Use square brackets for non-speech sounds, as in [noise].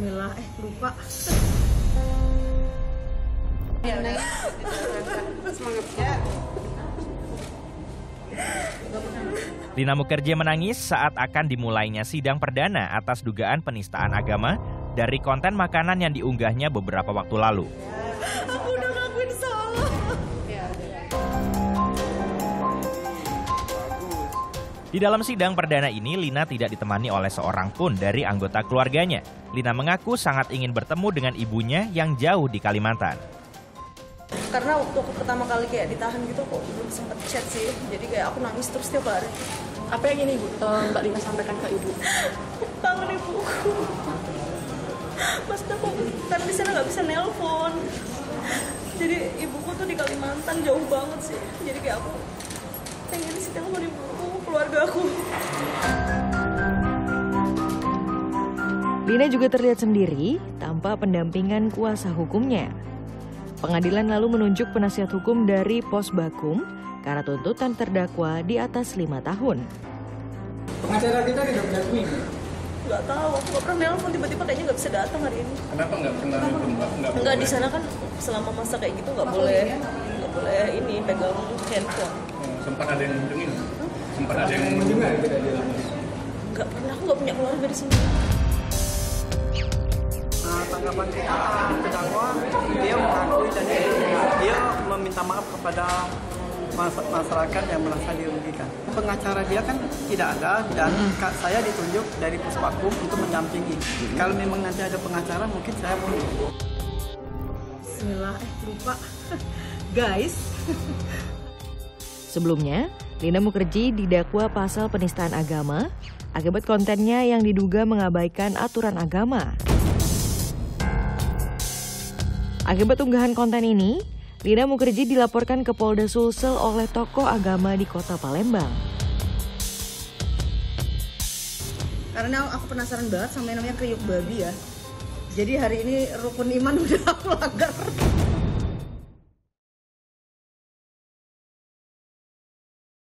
Bismillah, eh lupa. Lina Mukerja menangis saat akan dimulainya sidang perdana atas dugaan penistaan agama dari konten makanan yang diunggahnya beberapa waktu lalu. Di dalam sidang perdana ini, Lina tidak ditemani oleh seorang pun dari anggota keluarganya. Lina mengaku sangat ingin bertemu dengan ibunya yang jauh di Kalimantan. Karena waktu aku pertama kali kayak ditahan gitu kok belum sempet chat sih. Jadi kayak aku nangis terus tiap hari. Apa yang ini Bu eh, Mbak Lina sampaikan ke Ibu? [laughs] Kangen ibuku. Maksudnya aku karena di sana nggak bisa nelpon. Jadi ibuku tuh di Kalimantan jauh banget sih. Jadi kayak aku pengen sih telepon ibuku, keluarga aku. Lina juga terlihat sendiri tanpa pendampingan kuasa hukumnya. Pengadilan lalu menunjuk penasihat hukum dari Pos Bakum karena tuntutan terdakwa di atas lima tahun. Pengacara kita tidak mengakui. Nggak tahu, aku nggak pernah nelpon tiba-tiba kayaknya nggak bisa datang hari ini. Kenapa nggak pernah nelfon? Nggak Enggak di sana kan selama masa kayak gitu nggak boleh nggak boleh ini pegang handphone. Oh, Sempat ada yang mengunjungi? Sempat ada yang mengunjungi tidak di dalam? Nggak pernah aku nggak punya keluarga di sini. Nah, tanggapan kita terdakwa dia mengakui dan dia, dia meminta maaf kepada mas- masyarakat yang merasa dirugikan. Pengacara dia kan tidak ada dan saya ditunjuk dari Puspakum untuk mendampingi. Kalau memang nanti ada pengacara mungkin saya mau Bismillah, eh lupa. [laughs] Guys, [laughs] Sebelumnya, Lina Mukerji didakwa pasal penistaan agama akibat kontennya yang diduga mengabaikan aturan agama. Akibat unggahan konten ini, Lina Mukerji dilaporkan ke Polda Sulsel oleh tokoh agama di kota Palembang. karena aku penasaran banget sama yang namanya kriuk babi ya. Jadi hari ini rukun iman [laughs] udah aku langgar.